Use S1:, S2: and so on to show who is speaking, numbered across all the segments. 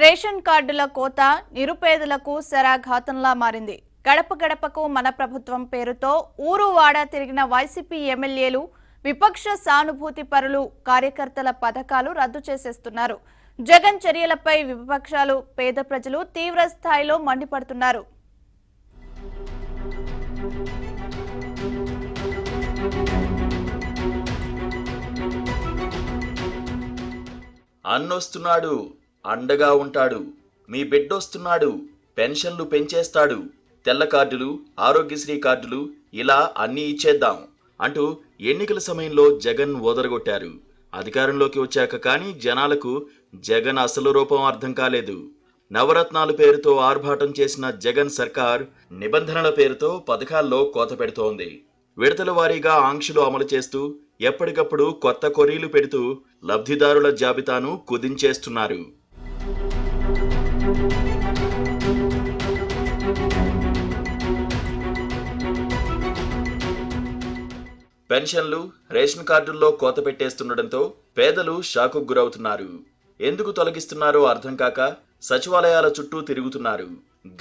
S1: Ration కార్డుల కోత నిరుపేదలకు శరాఘాతంలా మారింది. గడప గడపకు మన ప్రభుత్వం పేరుతో ఊరు వాడా తిరిగిన వైసీపీ ఎమ్మెల్యేలు విపక్ష సానుభూతి పరులు కార్యకర్తల పథకాలు రద్దు చేసేస్తున్నారు. జగన్ చర్యలపై విపక్షాలు పేద ప్రజలు తీవ్ర స్థాయిలో మండిపడుతున్నారు.
S2: అన్నొస్తున్నాడు అండగా ఉంటాడు. మీ బిడ్డొస్తున్నాడు. పెన్షన్లు పెంచేస్తాడు. తెల్ల కార్డులు ఆరోగ్యశ్రీ కార్డులు ఇలా అన్నీ ఇచ్చేద్దాం అంటూ ఎన్నికల సమయంలో జగన్ ఓదరగొట్టారు. అధికారంలోకి వచ్చాక కానీ జనాలకు జగన్ అసలు రూపం అర్థం కాలేదు. నవరత్నాల పేరుతో ఆర్భాటం చేసిన జగన్ సర్కార్ నిబంధనల పేరుతో పథకాల్లో కోత పెడుతోంది. విడతల వారీగా ఆంక్షలు అమలు చేస్తూ ఎప్పటికప్పుడు కొత్త కొరీలు పెడుతూ లబ్ధిదారుల జాబితాను కుదించేస్తున్నారు. పెన్షన్లు రేషన్ కార్డుల్లో కోత పెట్టేస్తుండటంతో పేదలు షాకు గురవుతున్నారు. ఎందుకు తొలగిస్తున్నారో అర్థం కాక సచివాలయాల చుట్టూ తిరుగుతున్నారు.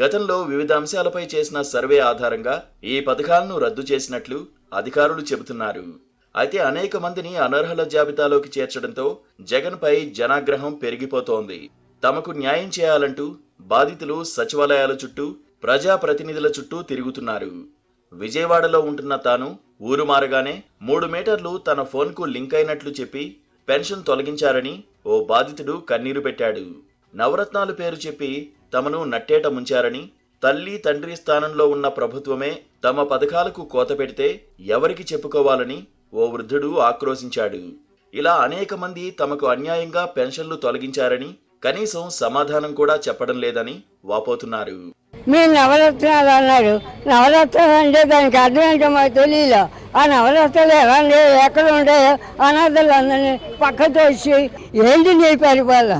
S2: గతంలో వివిధ అంశాలపై చేసిన సర్వే ఆధారంగా ఈ పథకాలను రద్దు చేసినట్లు అధికారులు చెబుతున్నారు. అయితే అనేక మందిని అనర్హుల జాబితాలోకి చేర్చడంతో జగన్పై జనాగ్రహం పెరిగిపోతోంది. తమకు న్యాయం చేయాలంటూ బాధితులు సచివాలయాల చుట్టూ ప్రజాప్రతినిధుల చుట్టూ తిరుగుతున్నారు. విజయవాడలో ఉంటున్న తాను ఊరు మారగానే మూడు మీటర్లు తన ఫోన్కు లింక్ అయినట్లు చెప్పి పెన్షన్ తొలగించారని ఓ బాధితుడు కన్నీరు పెట్టాడు. నవరత్నాలు పేరు చెప్పి తమను నట్టేట ముంచారని తల్లి తండ్రి స్థానంలో ఉన్న ప్రభుత్వమే తమ పథకాలకు కోత పెడితే ఎవరికి చెప్పుకోవాలని ఓ వృద్ధుడు ఆక్రోశించాడు. ఇలా అనేక మంది తమకు అన్యాయంగా పెన్షన్లు తొలగించారని కనీసం సమాధానం కూడా చెప్పడం లేదని వాపోతున్నారు.
S3: మీరు నవరత్నాలు అన్నారు. నవరత్నాలు అంటే దానికి అర్థం ఏంటో మాకు తెలియదు ఆ నవరత్నాలు ఎలా ఎక్కడ ఉండేవో? అనాథలు అందరినీ పక్కతో వచ్చి ఏంటి నీ పరిపాలన?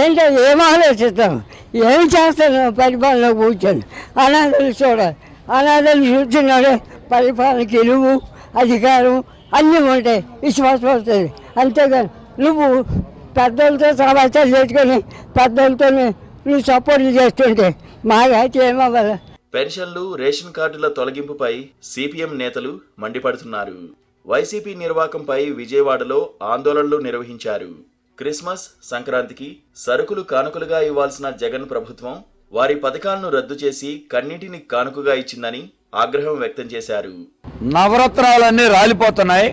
S3: ఏంటో ఏం ఆలోచిస్తాం? ఏం చేస్తాను పరిపాలన కూర్చొని? అనాథలు చూడాలి. అనాథలు చూస్తున్నాడు పరిపాలన గెలువు అధికారం అన్నీ ఉంటాయి. విశ్వాసం వస్తుంది. అంతేగాని నువ్వు పెద్దలతో సమాచారం చేసుకొని పెద్దలతో నువ్వు సపోర్ట్ చేస్తుంటే మాకైతే ఏమవ్వాలి?
S2: పెన్షన్లు రేషన్ కార్డుల తొలగింపుపై సిపిఎం నేతలు మండిపడుతున్నారు. వైసీపీ నిర్వాకంపై విజయవాడలో ఆందోళనలు నిర్వహించారు. క్రిస్మస్ సంక్రాంతికి సరుకులు కానుకలుగా ఇవ్వాల్సిన జగన్ ప్రభుత్వం వారి పథకాలను రద్దు చేసి కన్నింటిని కానుకగా ఇచ్చిందని ఆగ్రహం వ్యక్తం చేశారు.
S4: నవరత్నాలన్నీ రాలిపోతున్నాయి.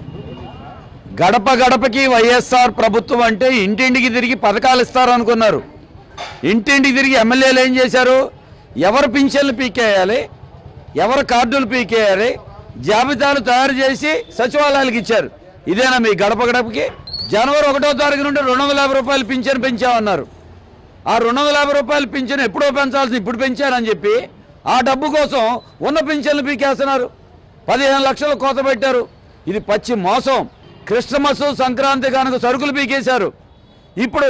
S4: గడప గడపకి వైఎస్ఆర్ ప్రభుత్వం అంటే ఇంటింటికి తిరిగి పథకాలు ఇస్తారనుకున్నారు. ఇంటింటికి తిరిగి ఎమ్మెల్యేలు ఏం చేశారు? ఎవరు పింఛన్లు పీకేయాలి? ఎవరు కార్డులు పీకేయాలి? జాబితాలు తయారు చేసి సచివాలయాలకు ఇచ్చారు. ఇదేనా మీ గడప గడపకి? జనవరి ఒకటో తారీఖు నుండి రెండు వందల యాభై రూపాయలు పింఛన్ పెంచామన్నారు. ఆ రెండు వందల యాభై రూపాయలు పింఛన్ ఎప్పుడో పెంచాల్సింది ఇప్పుడు పెంచారని చెప్పి ఆ డబ్బు కోసం ఉన్న పింఛన్లు పీకేస్తున్నారు. పదిహేను లక్షలు కోత పెట్టారు. ఇది పచ్చి మోసం. క్రిస్టమస్ సంక్రాంతి కనుక సరుకులు పీకేశారు. ఇప్పుడు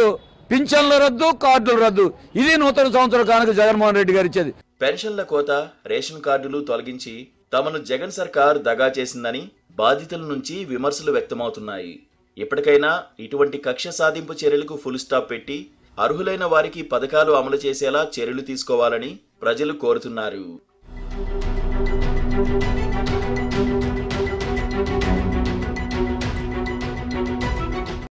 S4: పింఛన్ల రద్దు కార్డుల రద్దు. ఇది నూతన సంవత్సరం కనుక జగన్మోహన్ రెడ్డి గారు ఇచ్చేది.
S2: పెన్షన్ల కోత రేషన్ కార్డులు తొలగించి తమను జగన్ సర్కార్ దగా చేసిందని బాధితుల నుంచి విమర్శలు వ్యక్తమవుతున్నాయి. ఇప్పటికైనా ఇటువంటి కక్ష సాధింపు చర్యలకు ఫుల్ స్టాప్ పెట్టి అర్హులైన వారికి పథకాలు అమలు చేసేలా చర్యలు తీసుకోవాలని ప్రజలు కోరుతున్నారు.